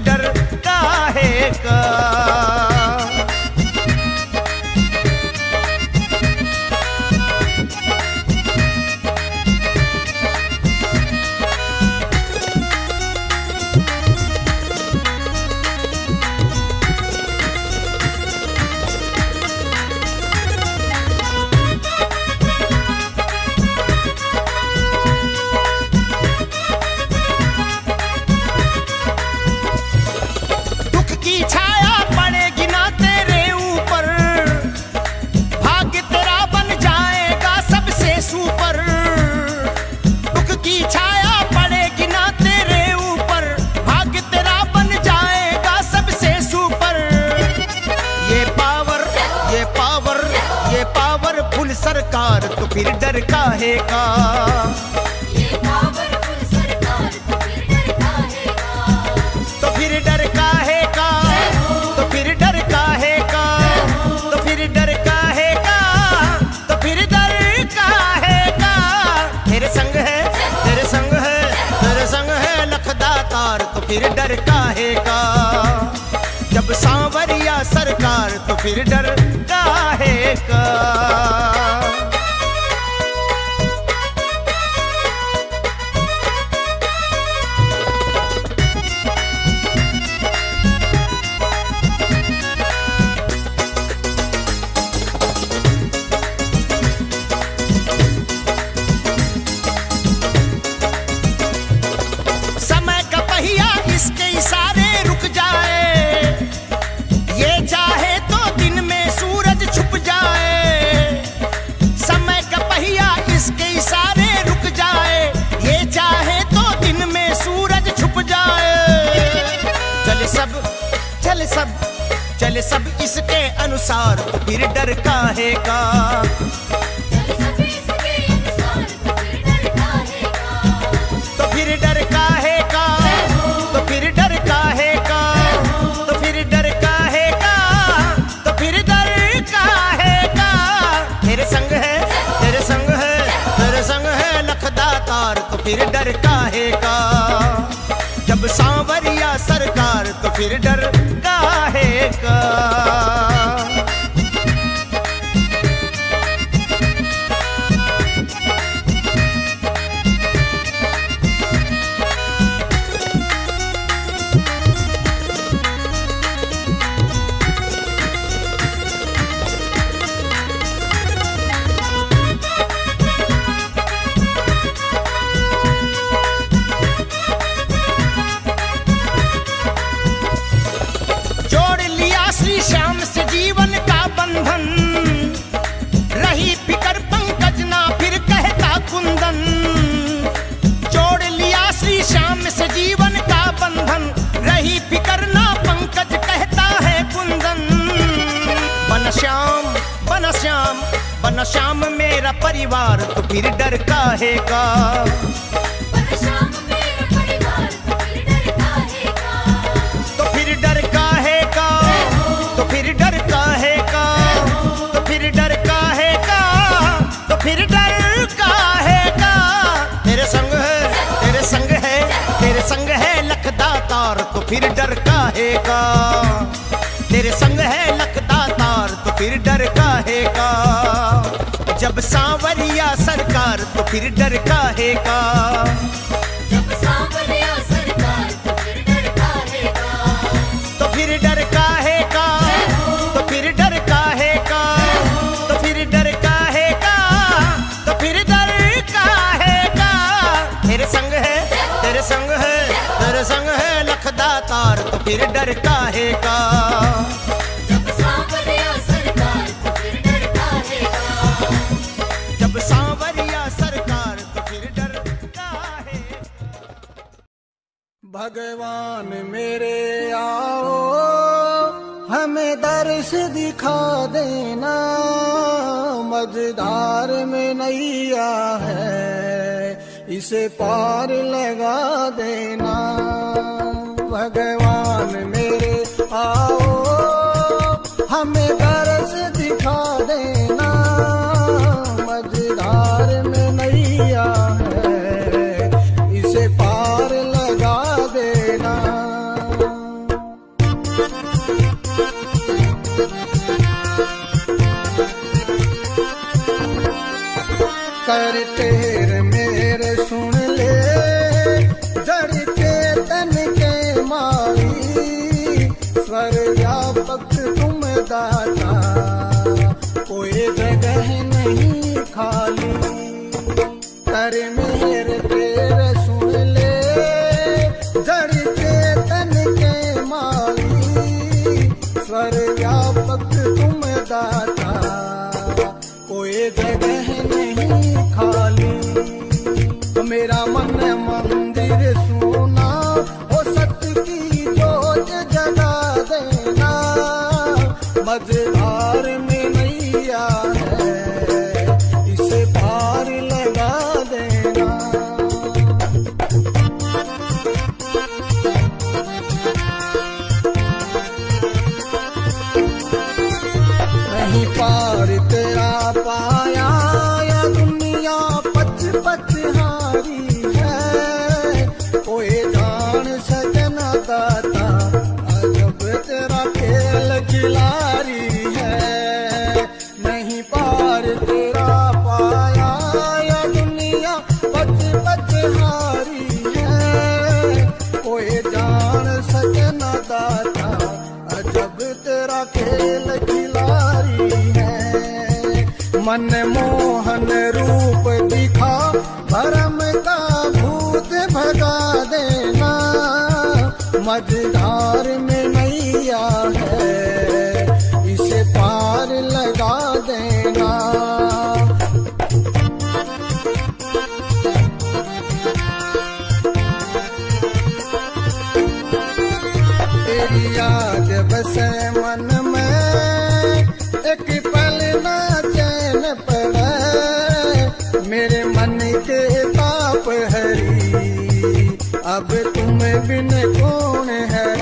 तो काहे का? तो फिर डर काहे का? तो फिर डर काहे का? तो फिर डर काहे का? तेरे संग है, तेरे संग है, तेरे संग है लखदा तार तो फिर डर काहे का? जब सांवरिया सरकार तो फिर डर काहे का? संग है लखदा तार तो फिर डर काहे का जब सांवरिया सरकार तो फिर डर बन श्याम मेरा परिवार तो फिर डर काहे का? शाम मेरा परिवार तो फिर डर तो काहे का? तो फिर डर काहे का? तो फिर डर काहे का? तो फिर डर काहे का? तेरे संग है तेरे संग है तेरे संग है लखदा तार तो फिर डर काहे का? तेरे संग है लखदा तार तो फिर डर काहे सांवरिया सरकार तो फिर डर काहे का जब सांवरिया सरकार तो फिर डर काहेगा? तो फिर डर काहे का तो फिर डर काहे का तो फिर डर काहे का तो फिर डर काहे का तेरे संग है तेरे संग है तेरे संग है लखदा तार तो फिर डर काहे मझधार में नैया है, इसे पार लगा देना। भगवान मेरे आओ, हमें दर्श दिखा देना। दाता, कोई जगह नहीं खाली। कर मेरे तेरे सुन ले जड़ के तन के माली। स्वर व्यापक तुम दाता, कोई जगह नहीं मझधार मन मोहन रूप दिखा, भरम का भूत भगा देना। मझधार में नैया है, इसे पार लगा देना। अब तुम बिन कौन है?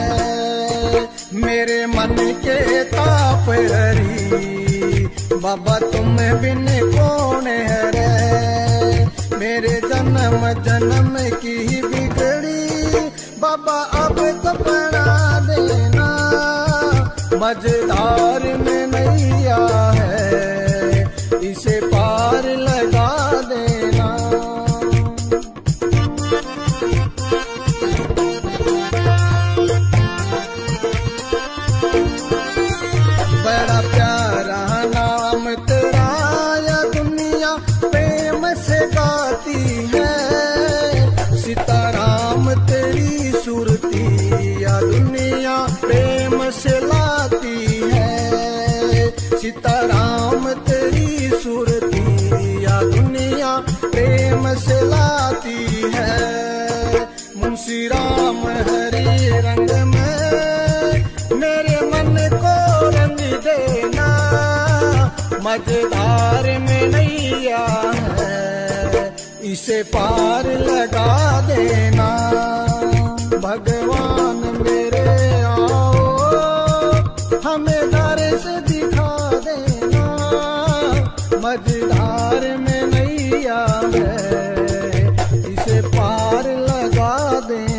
मेरे मन के ताप हरी। बाबा तुम बिन कौन है रे? मेरे जन्म जन्म की बिगड़ी। बाबा, अब तो बना देना। मझधार में नैया है। इसे पार लगा देना से गाती है। सीताराम, तेरी सुरती या दुनिया प्रेम से लाती है। सीताराम, तेरी सुरती या दुनिया प्रेम से लाती है। मुंशी राम हरी रंग में मेरे मन को रंग देना। मझधार में नैया इसे पार लगा देना। भगवान मेरे आओ, हमें दर्श दिखा देना। मझदार में नैया है, इसे पार लगा देना।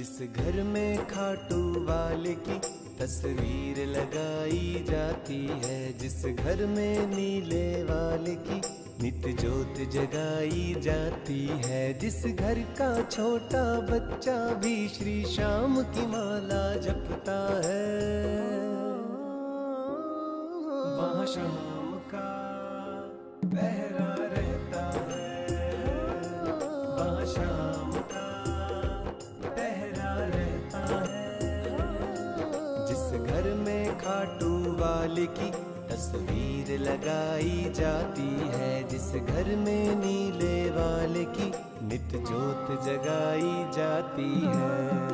जिस घर में खाटू वाले की तस्वीर लगाई जाती है, जिस घर में नीले वाले की नित जोत जगाई जाती है, जिस घर का छोटा बच्चा भी श्री श्याम की माला जपता है। वहाँ शाम का पहरा की तस्वीर लगाई जाती है, जिस घर में नीले वाले की नित जोत जगाई जाती है।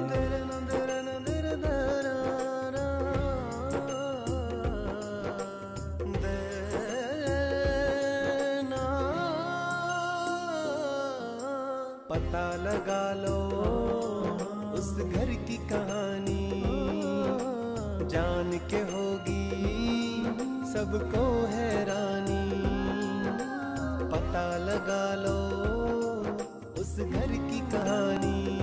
पता लगा लो उस घर की कहानी, जान के होगी सबको हैरानी। पता लगा लो उस घर की कहानी।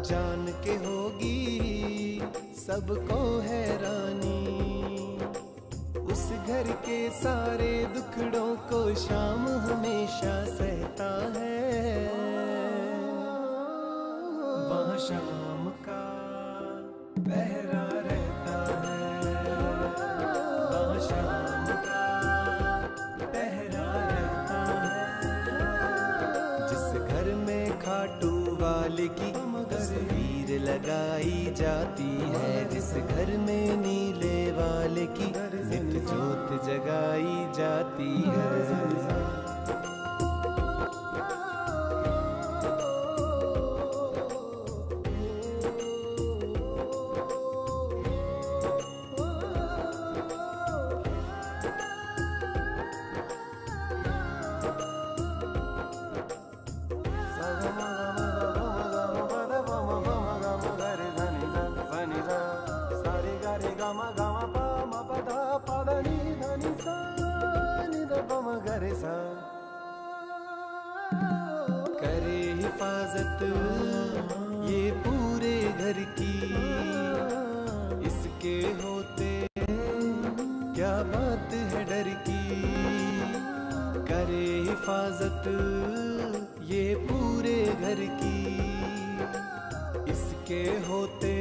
जान के होगी सबको हैरानी। उस घर के सारे दुखड़ों को शाम हमेशा सहता है। वहाँ शाम लगाई जाती है जिस घर में नीले वाले की नित जोत जगाई जाती है। ये पूरे घर की इसके होते क्या बात है डर की? करे हिफाजत ये पूरे घर की इसके होते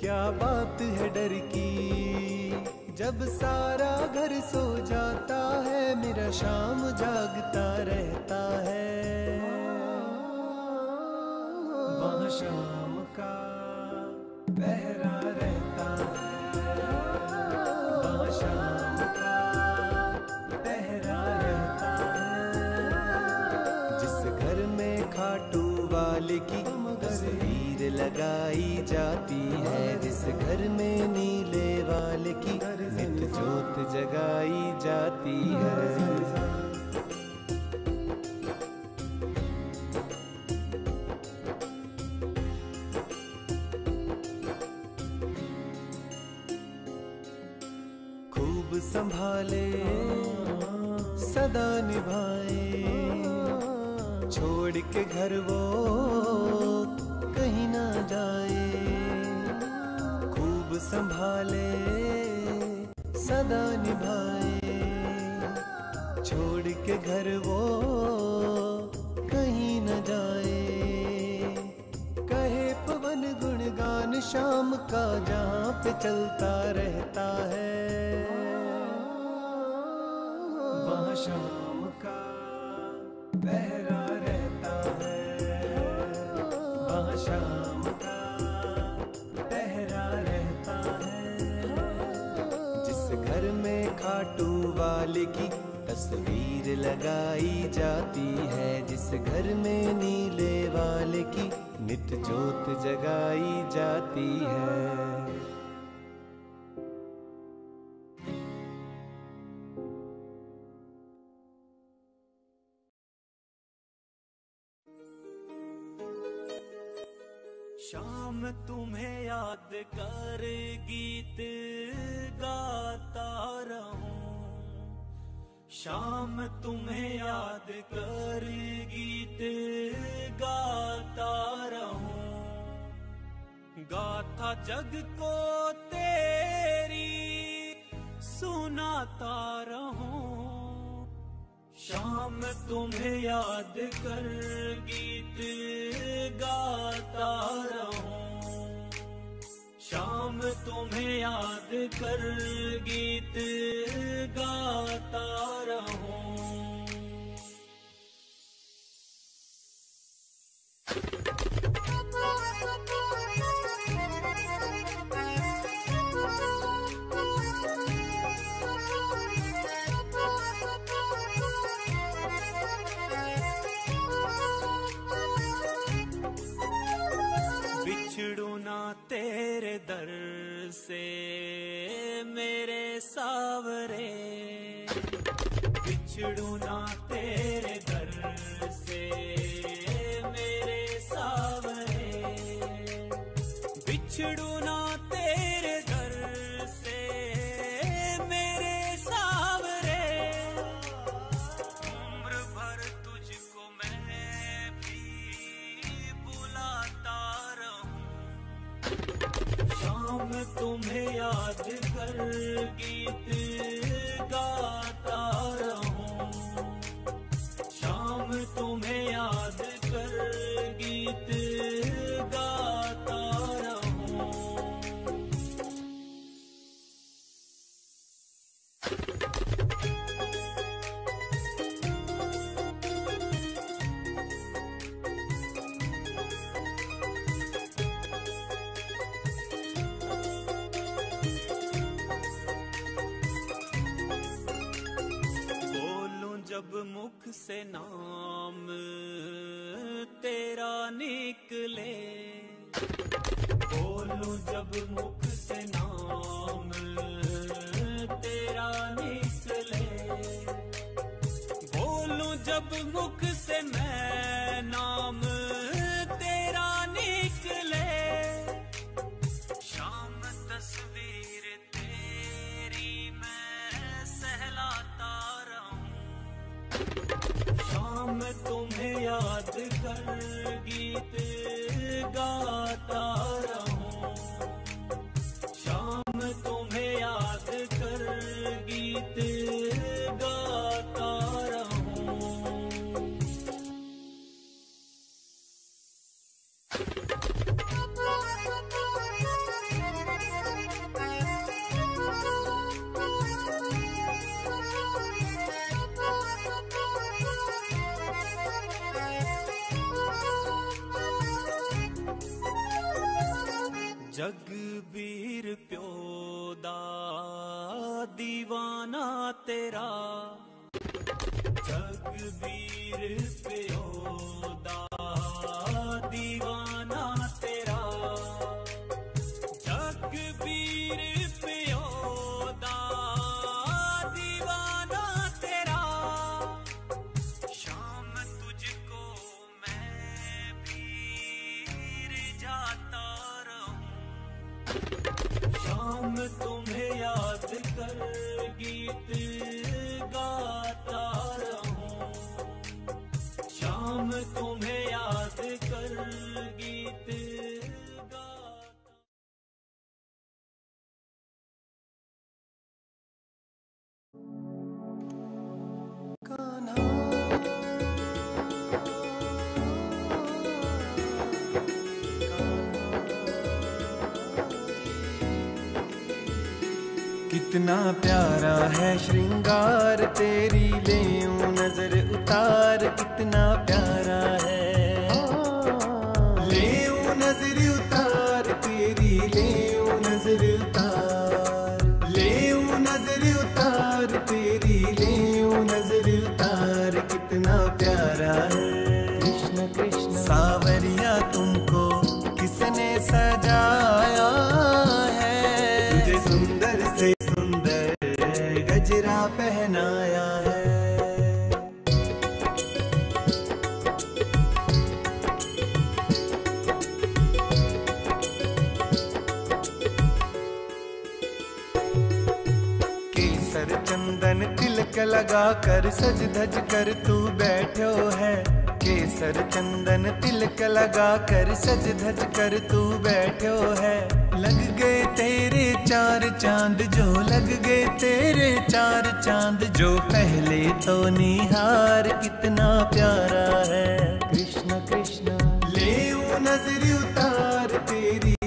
क्या बात है डर की? जब सारा घर सो जाता है, मेरा शाम जागता रहता है। शाम का पहरा संभाले सदा निभाए। छोड़ के घर वो कहीं ना जाए। खूब संभाले, सदा निभाए। छोड़ के घर वो कहीं न जाए। कहे पवन गुणगान शाम का जहाँ पे चलता रहता है। शाम का पहरा रहता है। वहाँ शाम का पहरा रहता है। जिस घर में खाटू वाले की तस्वीर लगाई जाती है, जिस घर में नीले वाले की नित जोत जगाई जाती है। तुम्हें याद कर गीत गाता रहूँ। शाम तुम्हें याद कर गीत गाता रहूँ। गाथा जग को तेरी, सुनाता रहूँ। शाम तुम्हें याद कर गीत गाता तुम्हें याद कर गीत गाता रहूँ। से मेरे सावरे। बिछड़ू ना तेरे घर से। कर मुख से नाम तेरा निकले। बोलूँ जब मुख से नाम तेरा निकले। बोलूँ जब मुख से मैं कर गीत गाता कितना प्यारा है श्रृंगार तेरी ले नज़र उतार कितना प्यारा है। केसर चंदन तिलक लगा कर सज धज कर तू बैठो है। केसर चंदन तिलक लगा कर सज धज कर तू बैठो है। लग गए तेरे चार चाँद जो, लग गए तेरे चार चाँद जो, पहले तो निहार कितना प्यारा है। कृष्ण कृष्ण ले नज़र उतार तेरी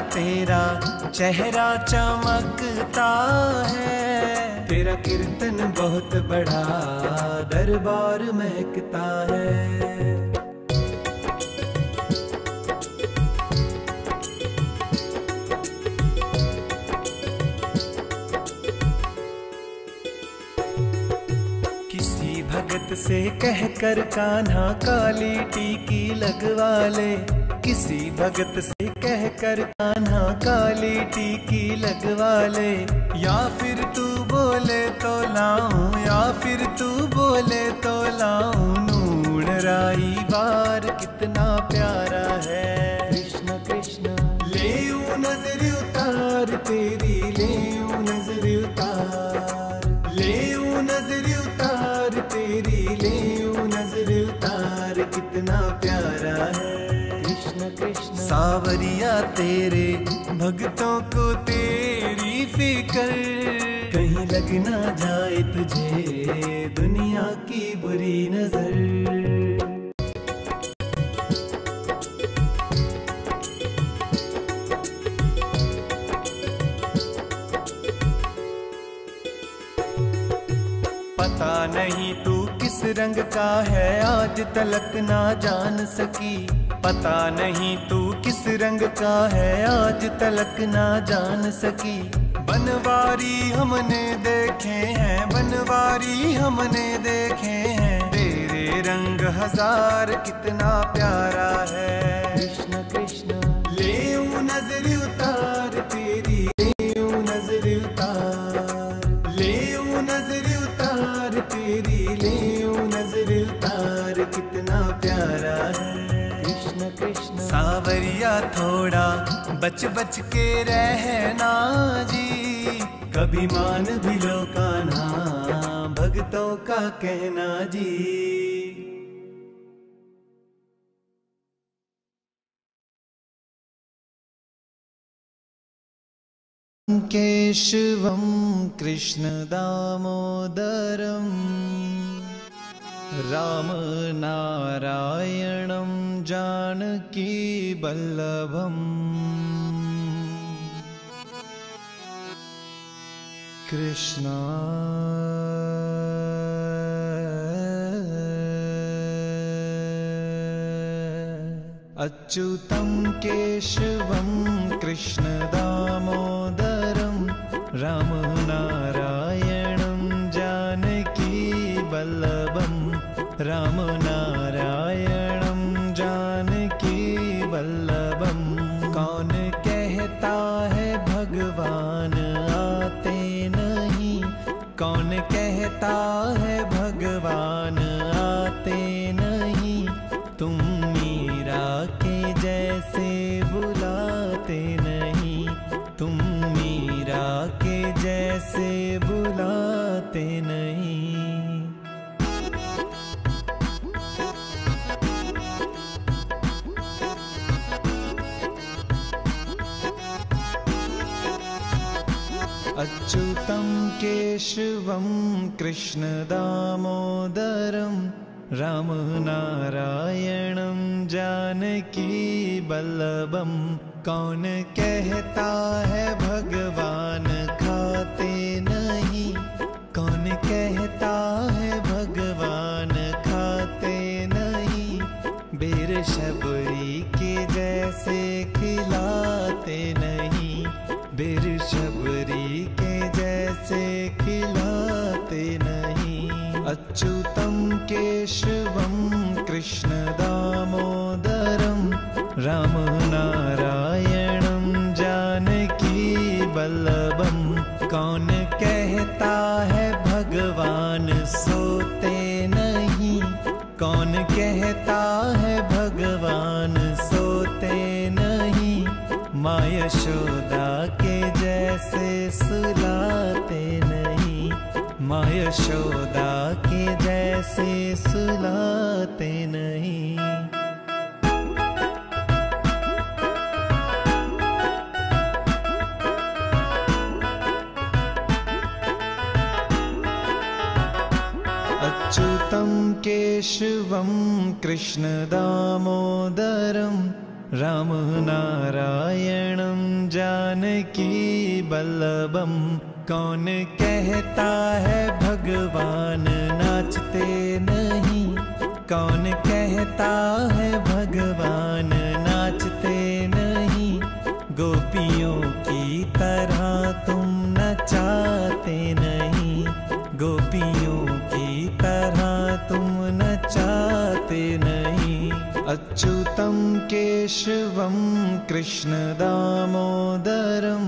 तेरा चेहरा चमकता है। तेरा कीर्तन बहुत बड़ा दरबार महकता है। किसी भगत से कहकर कान्हा काली टीकी लगवा ले। किसी भगत से कहकर कान्हा काली टीकी लगवा ले। या फिर तू बोले तो लाऊं, या फिर तू बोले तो सावरिया तेरे, भक्तों को तेरी फिकर। कहीं लग ना जाए तुझे दुनिया की बुरी नज़र। पता नहीं तू किस रंग का है, आज तलक ना जान सकी। पता नहीं तू किस रंग का है आज तलक ना जान सकी। बनवारी हमने देखे हैं बनवारी हमने देखे हैं। तेरे रंग हज़ार कितना प्यारा है। कृष्ण कृष्ण। ले नज़र उतार बच बच के रहना जी। कभी मान भी लो कान्हा भक्तों का कहना जी। केशवं कृष्णदामोदरम् रामनारायणं जानकीवल्लभम् कृष्णा अच्युतं केशवं कृष्णदामोदरं रामनारायणं अच्युतं केशवं कृष्णदामोदरं जानकी बल्लभम कौन कहता है भगवान अच्युतं केशवं कृष्णदामोदरं यशोदा के जैसे सुलाते नहीं। अच्युतं केशवं कृष्णदामोदरं रामनारायणं जानकीवल्लभं कौन कहता है भगवान नाचते नहीं? कौन कहता है भगवान नाचते नहीं? गोपियों की तरह तुम नचाते नहीं। गोपियों की तरह तुम नचाते नहीं। अच्युतम केशवम कृष्ण दामोदरम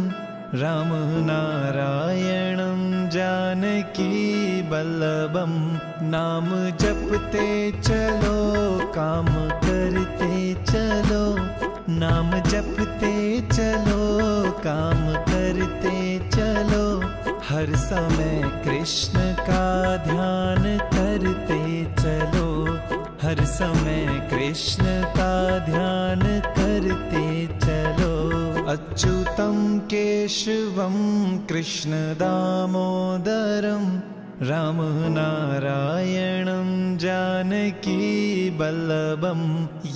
राम नारायणं जानकी बल्लभम नाम जपते चलो, काम करते चलो, नाम जपते चलो, काम करते चलो, हर समय कृष्ण का ध्यान करते चलो, हर समय कृष्ण का ध्यान करते चलो। अच्युतं केशवं कृष्णदामोदरं रामनारायणं जानकी बल्लभम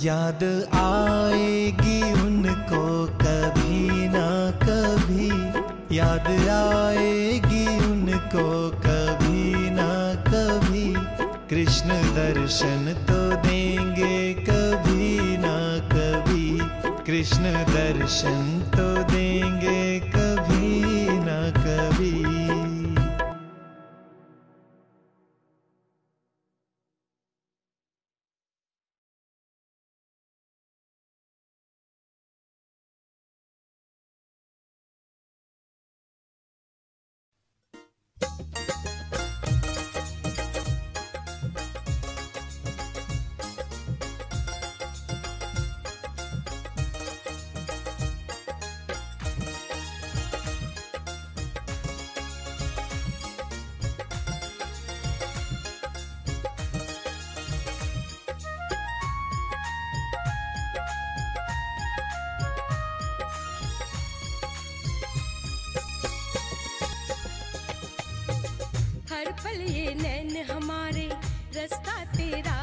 याद आएगी उनको कभी ना कभी। याद आएगी उनको कभी ना कभी। कृष्ण दर्शन तो कृष्ण दर्शन तो देंगे। हमारे रास्ता तेरा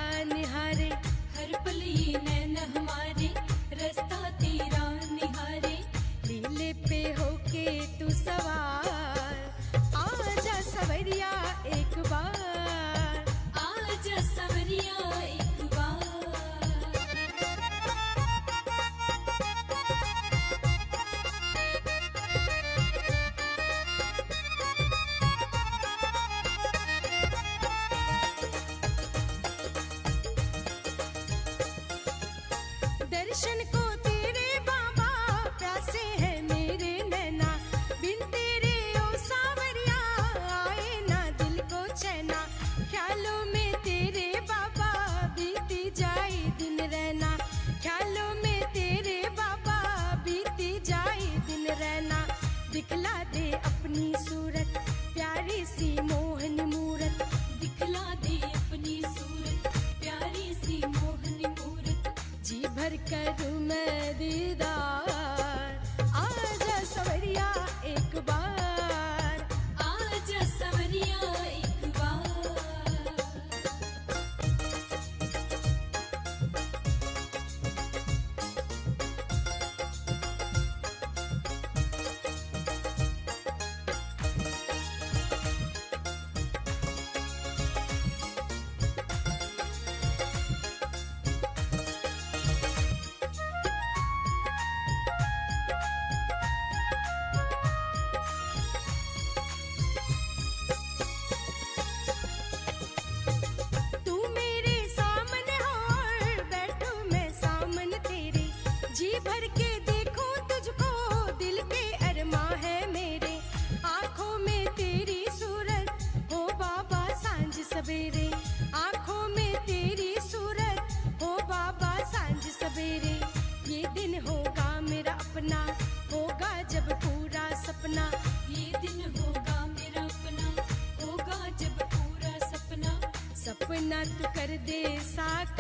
तू कर दे साक